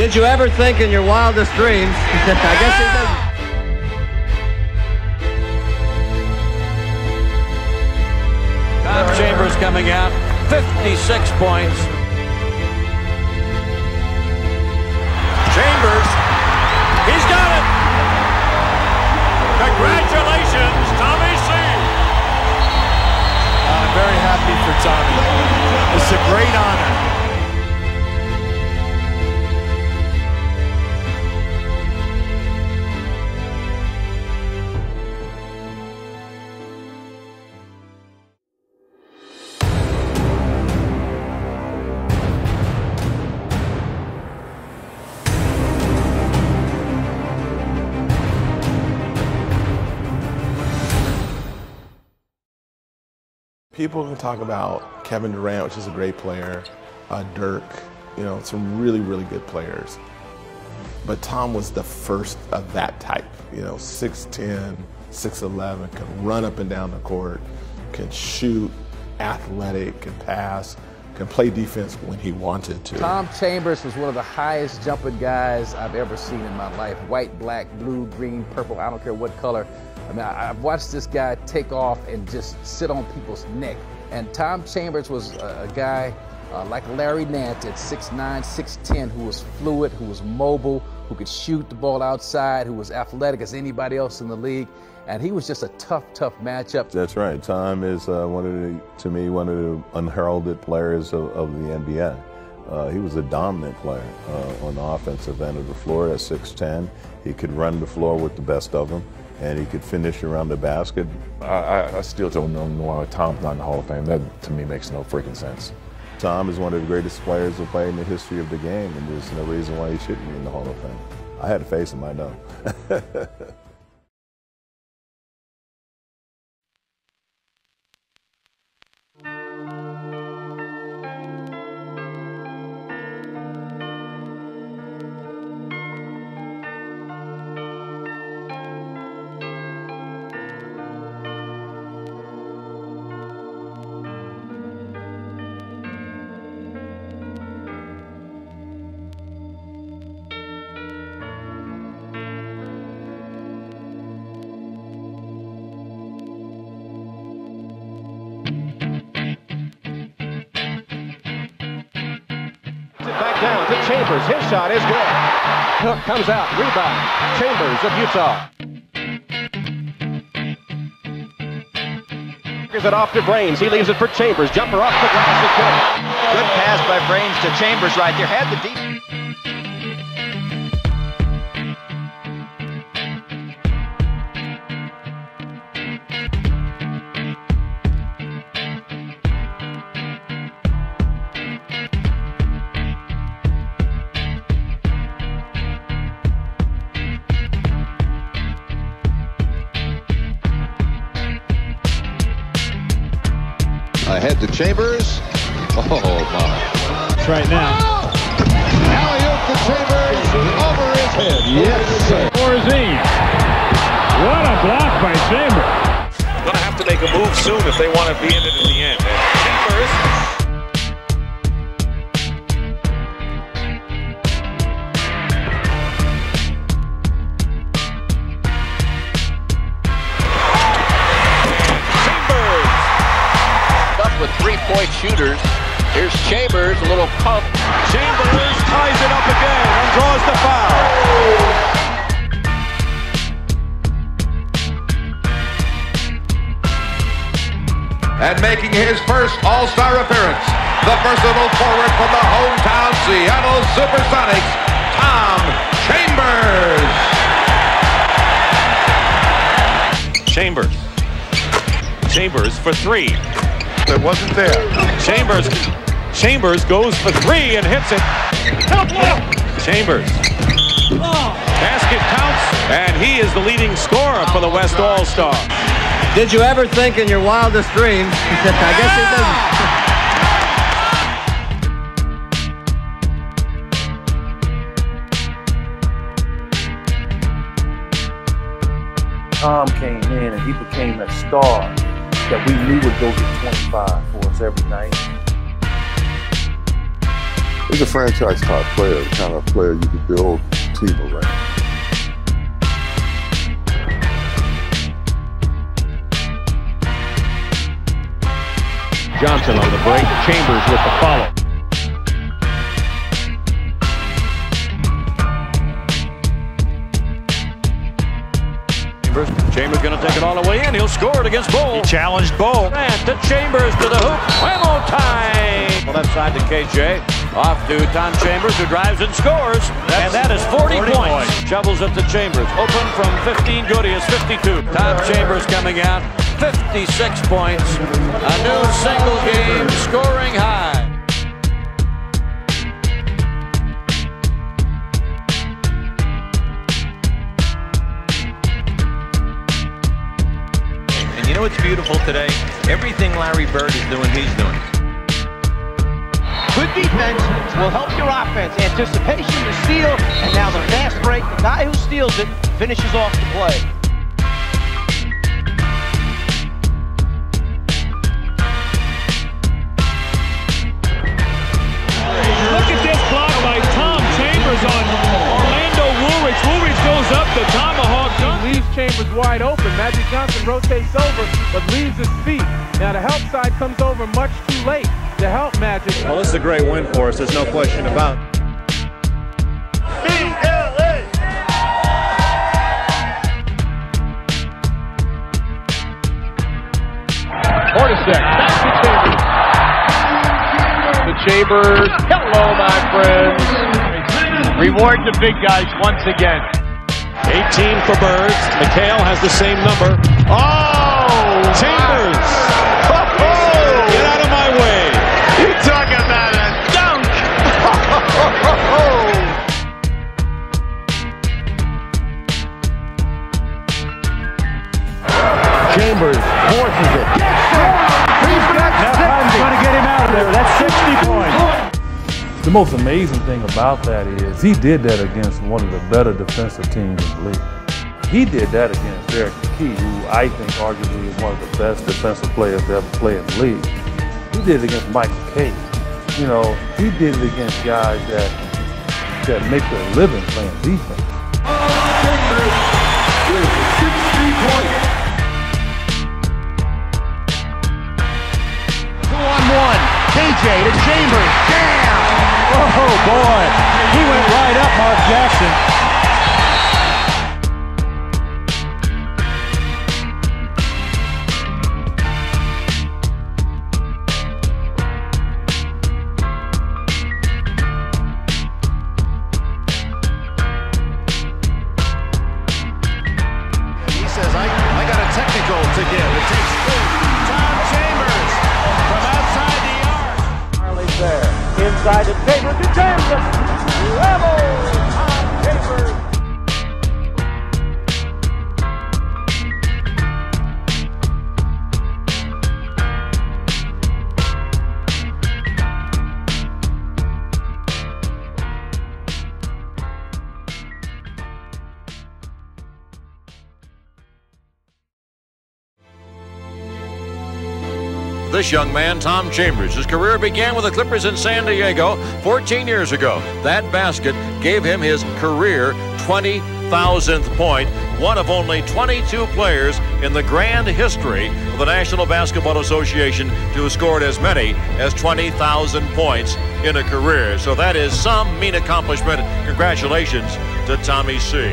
Did you ever think in your wildest dreams? I guess he doesn't. Tom Chambers coming out, 56 points. Chambers, he's got it. Congratulations, Tommy C. Uh, I'm very happy for Tommy. It's a great honor. People can talk about Kevin Durant, which is a great player, uh, Dirk, you know, some really, really good players. But Tom was the first of that type, you know, 6'10, 6'11, can run up and down the court, can shoot, athletic, can pass, can play defense when he wanted to. Tom Chambers was one of the highest jumping guys I've ever seen in my life. White, black, blue, green, purple, I don't care what color. I mean, I, have watched this guy take off and just sit on people's neck. And Tom Chambers was a, a guy uh, like Larry Nance at 6'9", 6'10", who was fluid, who was mobile, who could shoot the ball outside, who was athletic as anybody else in the league. And he was just a tough, tough matchup. That's right. Tom is uh, one of the, to me, one of the unheralded players of, of the NBA. Uh, he was a dominant player uh, on the offensive end of the floor at 6'10". He could run the floor with the best of them and he could finish around the basket. I, I still don't know why Tom's not in the Hall of Fame. That to me makes no freaking sense. Tom is one of the greatest players to play in the history of the game, and there's no reason why he shouldn't be in the Hall of Fame. I had to face him, I know. Chambers. His shot is good. Hook comes out. Rebound. Chambers of Utah. Here's it off to Brains. He leaves it for Chambers. Jumper off the glass. Good pass by Brains to Chambers right there. Had the deep. Ahead to Chambers. Oh, my. That's right now. Alley-oop to Chambers over his head. Yes, sir. Orzine. What a block by Chambers. Going to have to make a move soon if they want to be in it in the end. Pump. Chambers ties it up again and draws the foul. And making his first All-Star appearance, the versatile forward from the hometown Seattle Supersonics, Tom Chambers. Chambers. Chambers for three. It wasn't there. Chambers. Chambers goes for three and hits it. Chambers. Basket counts, and he is the leading scorer for the West All-Star. Did you ever think in your wildest dreams? I guess he doesn't. Tom came in and he became that star that we knew would go get 25 for us every night. He's a franchise type player, the kind of player you could build a team around. Johnson on the break. Chambers with the follow. All the way in. He'll score it against Bull. He challenged Bull. And to Chambers to the hoop. Whammo time. Left side to KJ. Off to Tom Chambers who drives and scores. That's and that is 40, 40 points. points. Shovels it to Chambers. Open from 15. Goody is 52. Tom Chambers coming out. 56 points. A new single game scoring high. Know what's beautiful today? Everything Larry Bird is doing, he's doing. Good defense will help your offense. Anticipation, the steal, and now the fast break. The guy who steals it finishes off the play. Look at this block by Tom Chambers on Orlando Woolridge. Woolridge goes up the tomahawk dunk. Leaves Chambers wide open. Magic Johnson rotates over, but leaves his feet. Now the help side comes over much too late to help Magic. Well, this is a great win for us. There's no question about it. Hornacek back to Chambers. To Chambers. Hello, my friends. Reward the big guys once again. 18 for Birds. McHale has the same number. Oh! Chambers! Oh, Get out of my way! You talk about a dunk! Chambers forces it. He's got six. Trying to get him out of there. That's 60 points. The most amazing thing about that is he did that against one of the better defensive teams in the league. He did that against Derrick McKey, who I think arguably is one of the best defensive players to ever play in the league. He did it against Michael Cage. You know, he did it against guys that that make their living playing defense. Two on one. KJ to Chambers. Jackson. He says, I, I got a technical to give. It takes two. Tom Chambers from outside the arc. Majerle's there. Inside to Chambers to Chambers. Level. Tom This young man, Tom Chambers, his career began with the Clippers in San Diego 14 years ago. That basket gave him his career 20,000th point, one of only 22 players in the grand history of the National Basketball Association to have scored as many as 20,000 points in a career. So that is some mean accomplishment. Congratulations to Tommy C.